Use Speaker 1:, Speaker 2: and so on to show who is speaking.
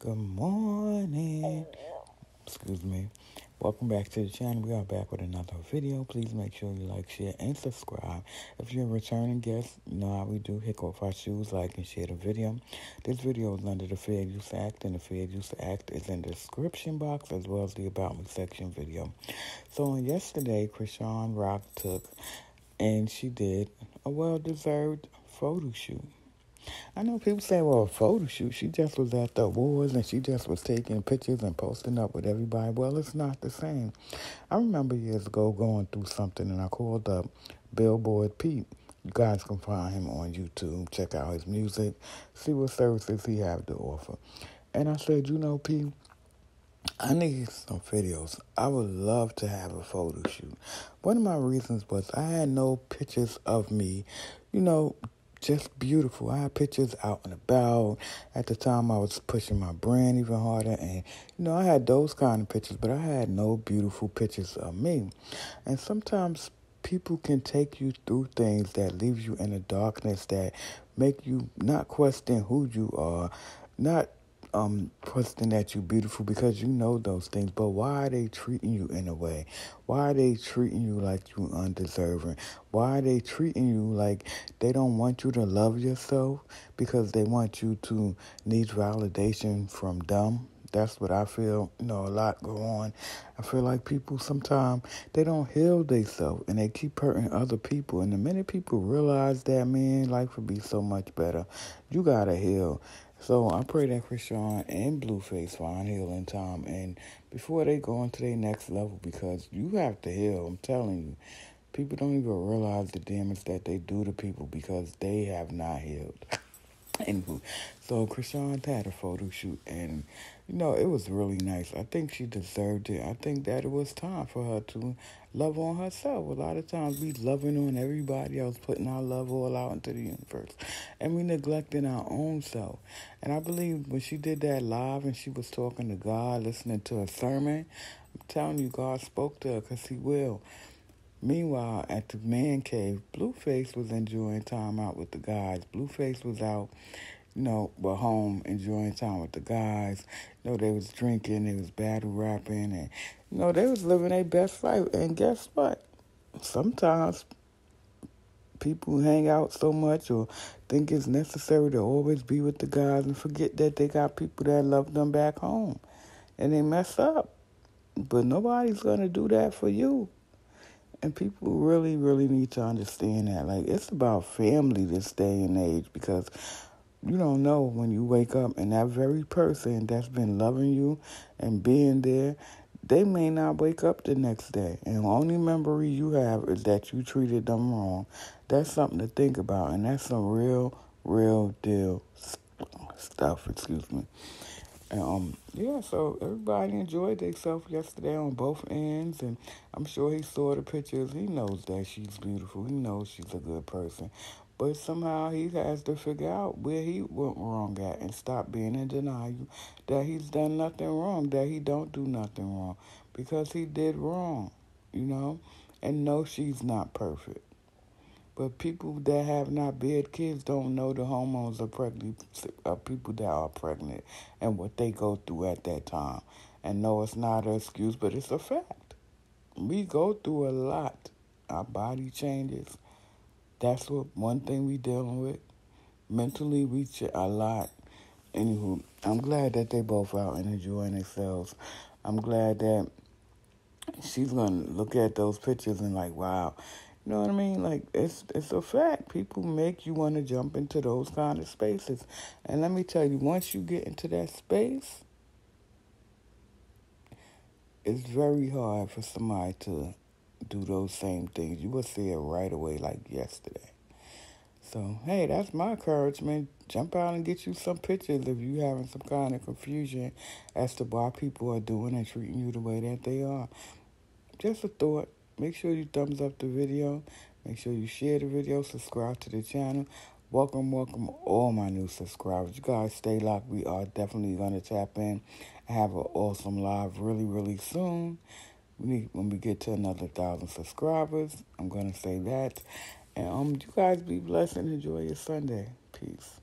Speaker 1: Good morning. Excuse me. Welcome back to the channel. We are back with another video. Please make sure you like, share, and subscribe. If you're a returning guest, you know how we do. Kick off our shoes, like, and share the video. This video is under the Fair Use Act, and the Fair Use Act is in the description box as well as the About Me section video. So on yesterday, Chrisean Rock took, and she did, a well-deserved photo shoot. I know people say, well, a photo shoot. She just was at the awards and she just was taking pictures and posting up with everybody. Well, it's not the same. I remember years ago going through something and I called up Billboard Pete. You guys can find him on YouTube, check out his music, see what services he have to offer. And I said, you know, Pete, I need some videos. I would love to have a photo shoot. One of my reasons was I had no pictures of me, you know, just beautiful. I had pictures out and about. At the time, I was pushing my brand even harder, and you know, I had those kind of pictures, but I had no beautiful pictures of me. And sometimes people can take you through things that leave you in a darkness that make you not question who you are, not um question that you're beautiful because you know those things, but why are they treating you in a way? Why are they treating you like you undeserving? Why are they treating you like they don't want you to love yourself because they want you to need validation from them? That's what I feel, you know, a lot go on. I feel like people sometimes they don't heal themselves and they keep hurting other people. And the minute people realize that, man, life would be so much better. You gotta heal. So I pray that Chrisean and Blueface find healing time and before they go into their next level because you have to heal. I'm telling you. People don't even realize the damage that they do to people because they have not healed. So Chrisean had a photo shoot, and you know it was really nice. I think she deserved it. I think that it was time for her to love on herself. A lot of times we loving on everybody else, putting our love all out into the universe, and we neglecting our own self. And I believe when she did that live and she was talking to God, listening to a sermon, I'm telling you, God spoke to her because He will. Meanwhile, at the man cave, Blueface was enjoying time out with the guys. Blueface was out, you know, but home enjoying time with the guys. You know, they was drinking, they was battle rapping, and you know, they was living their best life. And guess what? Sometimes people hang out so much or think it's necessary to always be with the guys and forget that they got people that love them back home. And they mess up. But nobody's going to do that for you. And people really, really need to understand that. Like, it's about family this day and age because you don't know when you wake up and that very person that's been loving you and being there, they may not wake up the next day. And the only memory you have is that you treated them wrong. That's something to think about. And that's some real, real deal stuff, excuse me. Um, yeah, so everybody enjoyed themselves yesterday on both ends, and I'm sure he saw the pictures. He knows that she's beautiful. He knows she's a good person. But somehow he has to figure out where he went wrong at and stop being in denial that he's done nothing wrong, that he don't do nothing wrong. Because he did wrong, you know? And no, she's not perfect. But people that have not bad kids don't know the hormones of pregnant of people that are pregnant and what they go through at that time. And no, it's not an excuse, but it's a fact. We go through a lot. Our body changes. That's what one thing we dealing with. Mentally, we ch- a lot. Anywho, I'm glad that they both out and enjoying themselves. I'm glad that she's gonna look at those pictures and like, wow, you know what I mean? Like it's it's a fact. People make you want to jump into those kind of spaces. And let me tell you, once you get into that space, it's very hard for somebody to do those same things. You will see it right away like yesterday. So, hey, that's my encouragement. Jump out and get you some pictures if you having some kind of confusion as to why people are doing and treating you the way that they are. Just a thought. Make sure you thumbs up the video. Make sure you share the video. Subscribe to the channel. Welcome, welcome all my new subscribers. You guys stay locked. We are definitely going to tap in and have an awesome live really, really soon. We need, when we get to another thousand subscribers, I'm going to say that. And um, you guys be blessed and enjoy your Sunday. Peace.